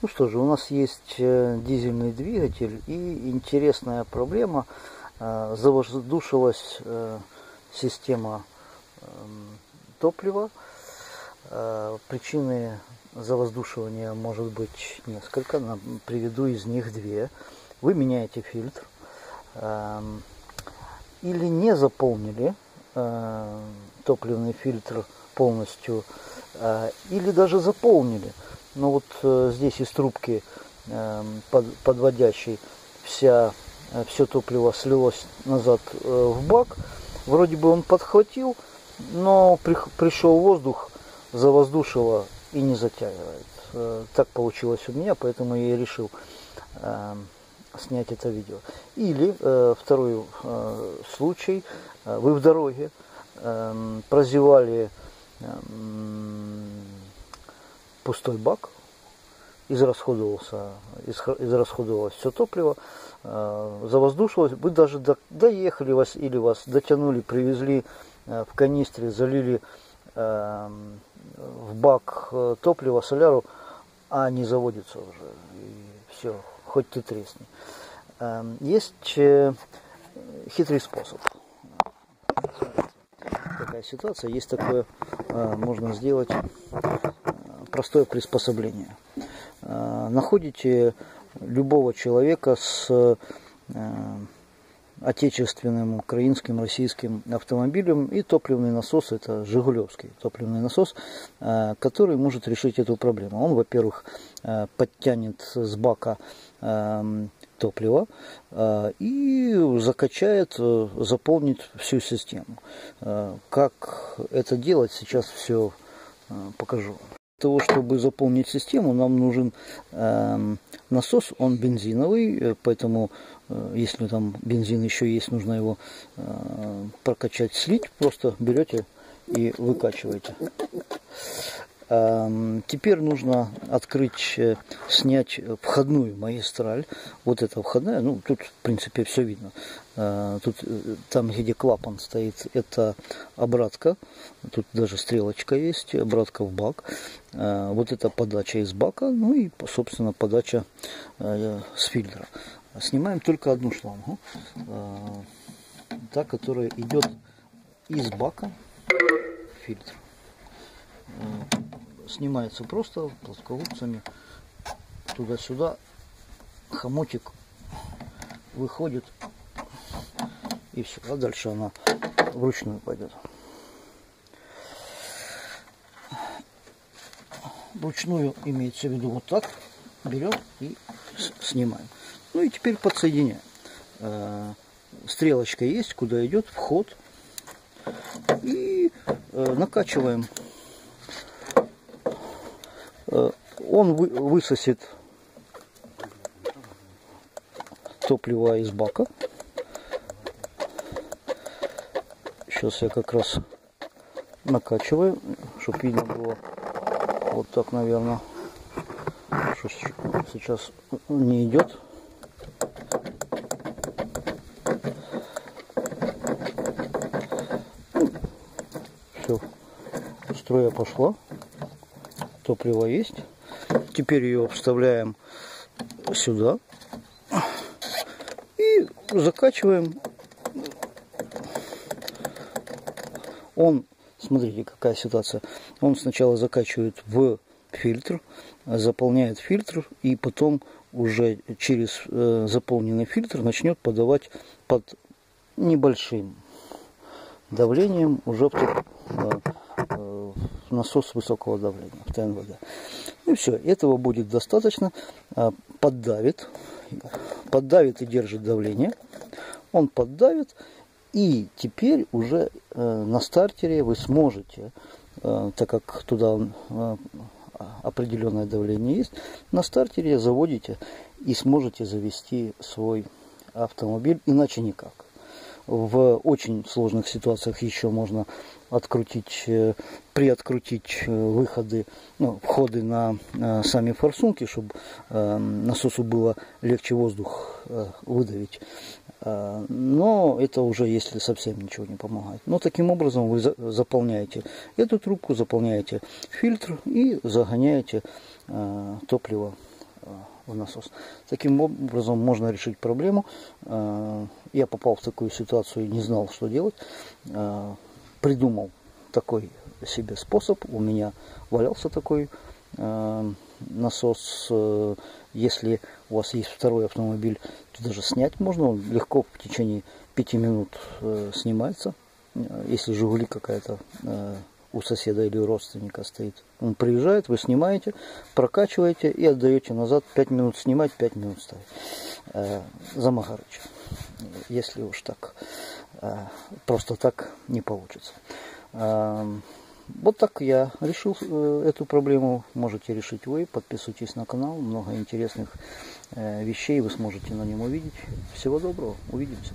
Ну что же, у нас есть э, дизельный двигатель и интересная проблема. Э, завоздушилась э, система эм, топлива. Причины завоздушивания может быть несколько. Приведу из них две. Вы меняете фильтр эм, или не заполнили топливный фильтр полностью, или даже заполнили – но вот э, здесь из трубки э, под, подводящей вся, э, все топливо слилось назад э, в бак. Вроде бы он подхватил, но при, пришел воздух, завоздушило и не затягивает. Так получилось у меня, поэтому я и решил э, снять это видео. Или второй случай, вы в дороге э, прозевали пустой бак, израсходовался, израсходовалось все топливо, э, завоздушилось, вы даже доехали вас или вас дотянули, привезли э, в канистре, залили э, в бак топлива, соляру, а не заводится уже. И все, хоть ты тресни. Есть хитрый способ. Такая ситуация, есть такое, можно сделать простое приспособление. Э, находите любого человека с э, отечественным, украинским, российским автомобилем и топливный насос, это Жигулевский топливный насос, э, который может решить эту проблему. Он, во-первых, подтянет с бака топлива и закачает, заполнит всю систему. Как это делать, сейчас все покажу того, чтобы заполнить систему, нам нужен э, насос, он бензиновый, э, поэтому э, если там бензин еще есть, нужно его э, прокачать, слить, просто берете и выкачиваете. Теперь нужно открыть, э, снять входную магистраль. Вот эта входная, ну тут в принципе все видно. Э, тут э, там, где клапан стоит, это обратка. Тут даже стрелочка есть, обратка в бак. Вот это подача из бака, ну и, собственно, подача с фильтра. Снимаем только одну шлангу, та, которая идет из бака в фильтр снимается просто плоскогубцами туда-сюда. Хомутик выходит и все. А дальше она вручную пойдет. Вручную имеется в виду вот так. Берем и снимаем. Ну и теперь подсоединяем. Э, стрелочка есть, куда идет вход. И э, накачиваем Э, он высосет топливо из бака. Сейчас я как раз накачиваю, чтобы видно было вот так, наверное, что сейчас не идет. Все, струя пошла топливо есть. Теперь ее вставляем сюда и закачиваем. Он, смотрите, какая ситуация. Он сначала закачивает в фильтр, заполняет фильтр и потом уже через э, заполненный фильтр начнет подавать под небольшим давлением уже в, э, насос высокого давления в ТНВД. И все, этого будет достаточно. А, поддавит, поддавит и держит давление. Он поддавит, и теперь уже э, на стартере вы сможете, э, так как туда э, определенное давление есть, на стартере заводите и сможете завести свой автомобиль, иначе никак. В очень сложных ситуациях еще можно открутить, э, приоткрутить э, выходы, ну, входы на э, сами форсунки, чтобы насосу было легче воздух выдавить. Но это уже если совсем ничего не помогает. Но таким образом вы заполняете эту трубку, заполняете фильтр и загоняете топливо в насос. Таким образом можно решить проблему. Э, я попал в такую ситуацию и не знал, что делать. Э, придумал такой себе способ. У меня валялся такой э, насос. Если у вас есть второй автомобиль, то даже снять можно. Он легко в течение 5 минут снимается. Если Жигули какая-то у соседа или у родственника стоит. Он приезжает, вы снимаете, прокачиваете и отдаете назад. 5 минут снимать, 5 минут ставить. Э, за Магарыча. Если уж так, э, просто так не получится. Э, вот так я решил э, эту проблему. Можете решить вы. Подписывайтесь на канал. Много интересных вещей вы сможете на нем увидеть. Всего доброго. Увидимся.